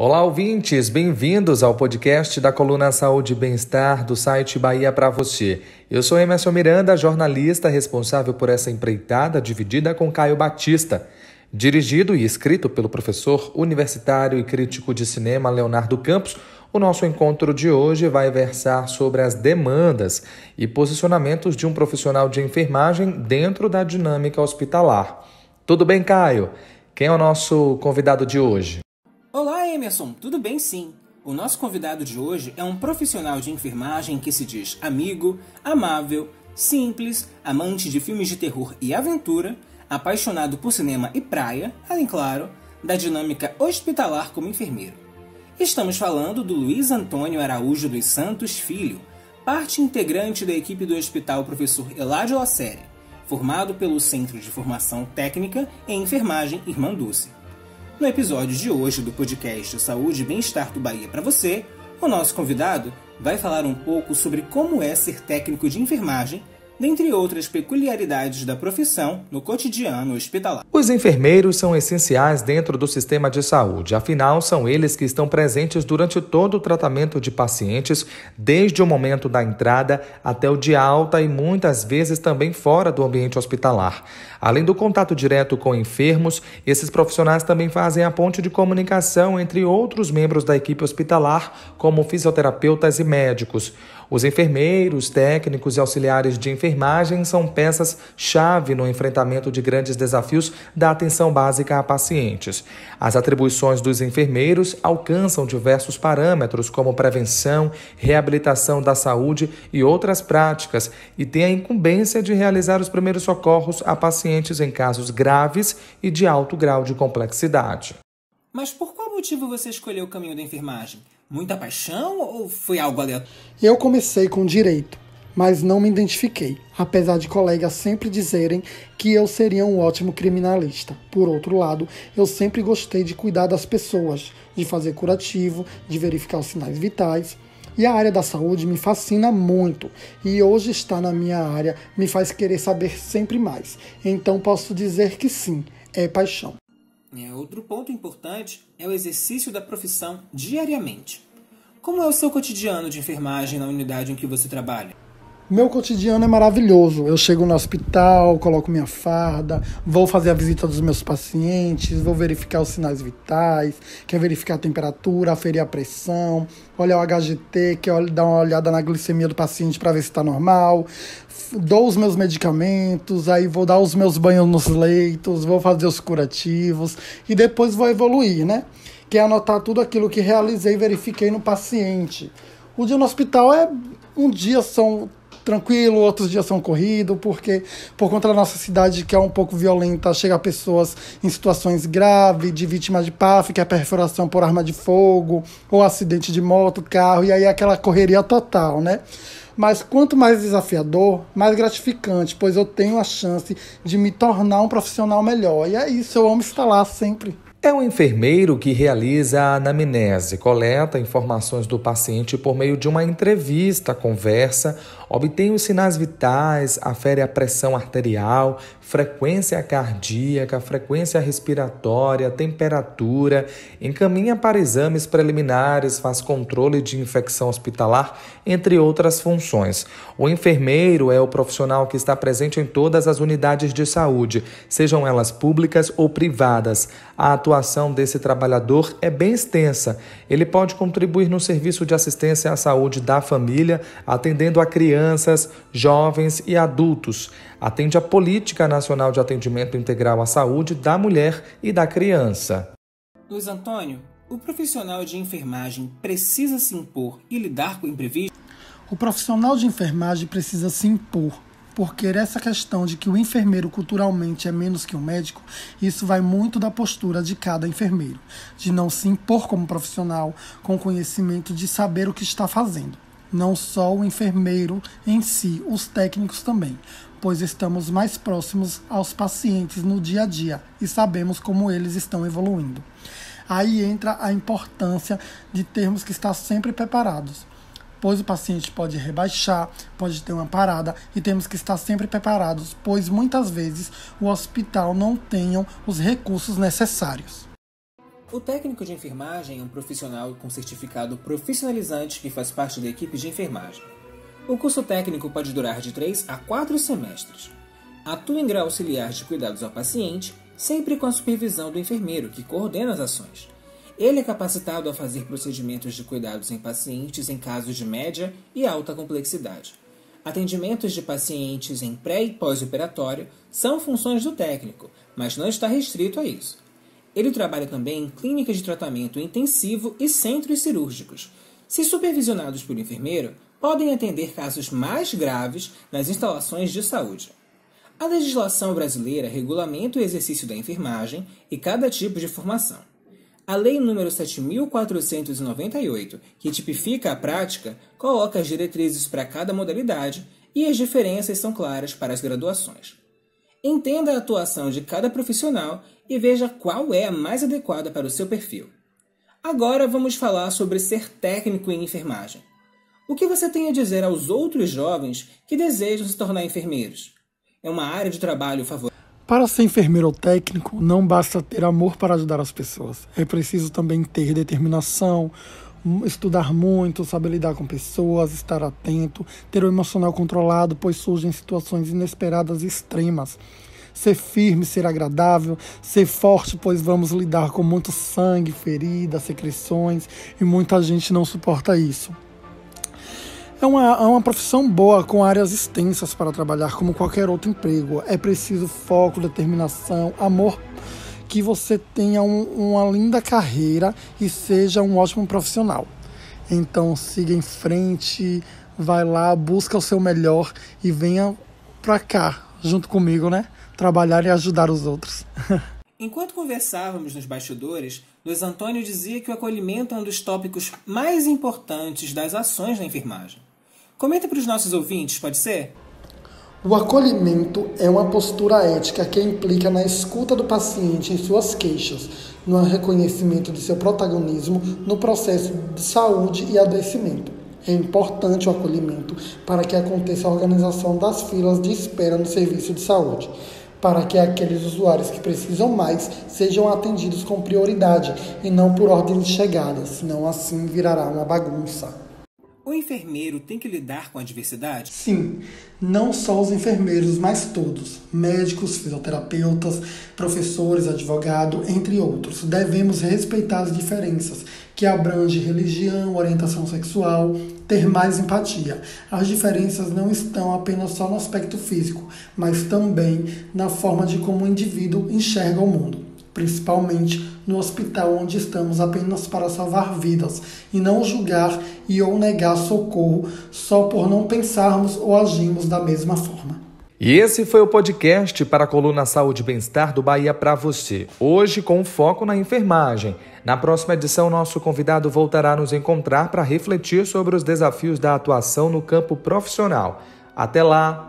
Olá, ouvintes, bem-vindos ao podcast da coluna Saúde e Bem-Estar do site Bahia para você. Eu sou Emerson Miranda, jornalista responsável por essa empreitada dividida com Caio Batista. Dirigido e escrito pelo professor universitário e crítico de cinema Leonardo Campos, o nosso encontro de hoje vai versar sobre as demandas e posicionamentos de um profissional de enfermagem dentro da dinâmica hospitalar. Tudo bem, Caio? Quem é o nosso convidado de hoje? Emerson, tudo bem sim? O nosso convidado de hoje é um profissional de enfermagem que se diz amigo, amável, simples, amante de filmes de terror e aventura, apaixonado por cinema e praia, além, claro, da dinâmica hospitalar como enfermeiro. Estamos falando do Luiz Antônio Araújo dos Santos Filho, parte integrante da equipe do Hospital Professor Eládio Lacerre, formado pelo Centro de Formação Técnica em Enfermagem Irmã Dulce. No episódio de hoje do podcast Saúde e Bem-Estar do Bahia para você, o nosso convidado vai falar um pouco sobre como é ser técnico de enfermagem dentre outras peculiaridades da profissão no cotidiano hospitalar. Os enfermeiros são essenciais dentro do sistema de saúde, afinal, são eles que estão presentes durante todo o tratamento de pacientes, desde o momento da entrada até o de alta e muitas vezes também fora do ambiente hospitalar. Além do contato direto com enfermos, esses profissionais também fazem a ponte de comunicação entre outros membros da equipe hospitalar, como fisioterapeutas e médicos. Os enfermeiros, técnicos e auxiliares de enfermagem são peças-chave no enfrentamento de grandes desafios da atenção básica a pacientes. As atribuições dos enfermeiros alcançam diversos parâmetros, como prevenção, reabilitação da saúde e outras práticas, e têm a incumbência de realizar os primeiros socorros a pacientes em casos graves e de alto grau de complexidade. Mas por qual motivo você escolheu o caminho da enfermagem? Muita paixão ou foi algo aleatório? Eu comecei com direito, mas não me identifiquei, apesar de colegas sempre dizerem que eu seria um ótimo criminalista. Por outro lado, eu sempre gostei de cuidar das pessoas, de fazer curativo, de verificar os sinais vitais. E a área da saúde me fascina muito e hoje estar na minha área me faz querer saber sempre mais. Então posso dizer que sim, é paixão. É, outro ponto importante é o exercício da profissão diariamente. Como é o seu cotidiano de enfermagem na unidade em que você trabalha? Meu cotidiano é maravilhoso. Eu chego no hospital, coloco minha farda, vou fazer a visita dos meus pacientes, vou verificar os sinais vitais, quer verificar a temperatura, aferir a pressão, olhar o HGT, quer dar uma olhada na glicemia do paciente para ver se está normal, dou os meus medicamentos, aí vou dar os meus banhos nos leitos, vou fazer os curativos e depois vou evoluir, né? Que é anotar tudo aquilo que realizei e verifiquei no paciente. O dia no hospital é um dia são tranquilo, outros dias são corridos, porque por conta da nossa cidade que é um pouco violenta, chega pessoas em situações graves, de vítima de PAF, que é perfuração por arma de fogo, ou acidente de moto, carro, e aí é aquela correria total, né? Mas quanto mais desafiador, mais gratificante, pois eu tenho a chance de me tornar um profissional melhor. E é isso, eu amo estar lá sempre. É um enfermeiro que realiza a anamnese, coleta informações do paciente por meio de uma entrevista, conversa, obtém os sinais vitais, afere a pressão arterial, frequência cardíaca, frequência respiratória, temperatura, encaminha para exames preliminares, faz controle de infecção hospitalar, entre outras funções. O enfermeiro é o profissional que está presente em todas as unidades de saúde, sejam elas públicas ou privadas. A atuação desse trabalhador é bem extensa. Ele pode contribuir no serviço de assistência à saúde da família, atendendo a crianças, jovens e adultos atende a Política Nacional de Atendimento Integral à Saúde da Mulher e da Criança. Luiz Antônio, o profissional de enfermagem precisa se impor e lidar com o imprevisto? O profissional de enfermagem precisa se impor, porque essa questão de que o enfermeiro culturalmente é menos que o médico, isso vai muito da postura de cada enfermeiro, de não se impor como profissional, com conhecimento de saber o que está fazendo. Não só o enfermeiro em si, os técnicos também, pois estamos mais próximos aos pacientes no dia a dia e sabemos como eles estão evoluindo. Aí entra a importância de termos que estar sempre preparados, pois o paciente pode rebaixar, pode ter uma parada e temos que estar sempre preparados, pois muitas vezes o hospital não tenha os recursos necessários. O técnico de enfermagem é um profissional com certificado profissionalizante que faz parte da equipe de enfermagem. O curso técnico pode durar de 3 a 4 semestres. Atua em grau auxiliar de cuidados ao paciente, sempre com a supervisão do enfermeiro, que coordena as ações. Ele é capacitado a fazer procedimentos de cuidados em pacientes em casos de média e alta complexidade. Atendimentos de pacientes em pré e pós-operatório são funções do técnico, mas não está restrito a isso. Ele trabalha também em clínicas de tratamento intensivo e centros cirúrgicos. Se supervisionados por enfermeiro, podem atender casos mais graves nas instalações de saúde. A legislação brasileira regulamenta o exercício da enfermagem e cada tipo de formação. A Lei nº 7.498, que tipifica a prática, coloca as diretrizes para cada modalidade e as diferenças são claras para as graduações. Entenda a atuação de cada profissional e veja qual é a mais adequada para o seu perfil. Agora vamos falar sobre ser técnico em enfermagem. O que você tem a dizer aos outros jovens que desejam se tornar enfermeiros? É uma área de trabalho favorita? Para ser enfermeiro ou técnico, não basta ter amor para ajudar as pessoas. É preciso também ter determinação, estudar muito, saber lidar com pessoas, estar atento, ter o emocional controlado, pois surgem situações inesperadas e extremas. Ser firme, ser agradável, ser forte, pois vamos lidar com muito sangue, feridas, secreções e muita gente não suporta isso. É uma, é uma profissão boa, com áreas extensas para trabalhar, como qualquer outro emprego. É preciso foco, determinação, amor, que você tenha um, uma linda carreira e seja um ótimo profissional. Então siga em frente, vai lá, busca o seu melhor e venha para cá, junto comigo, né? Trabalhar e ajudar os outros. Enquanto conversávamos nos bastidores, Luiz Antônio dizia que o acolhimento é um dos tópicos mais importantes das ações na enfermagem. Comenta para os nossos ouvintes, pode ser? O acolhimento é uma postura ética que implica na escuta do paciente em suas queixas, no reconhecimento de seu protagonismo no processo de saúde e adoecimento. É importante o acolhimento para que aconteça a organização das filas de espera no serviço de saúde, para que aqueles usuários que precisam mais sejam atendidos com prioridade e não por ordem de chegada, senão assim virará uma bagunça. O enfermeiro tem que lidar com a diversidade? Sim, não só os enfermeiros, mas todos: médicos, fisioterapeutas, professores, advogados, entre outros. Devemos respeitar as diferenças, que abrangem religião, orientação sexual, ter mais empatia. As diferenças não estão apenas só no aspecto físico, mas também na forma de como o indivíduo enxerga o mundo principalmente no hospital onde estamos apenas para salvar vidas e não julgar e ou negar socorro só por não pensarmos ou agirmos da mesma forma. E esse foi o podcast para a coluna Saúde e Bem-Estar do Bahia para você. Hoje com foco na enfermagem. Na próxima edição, nosso convidado voltará a nos encontrar para refletir sobre os desafios da atuação no campo profissional. Até lá!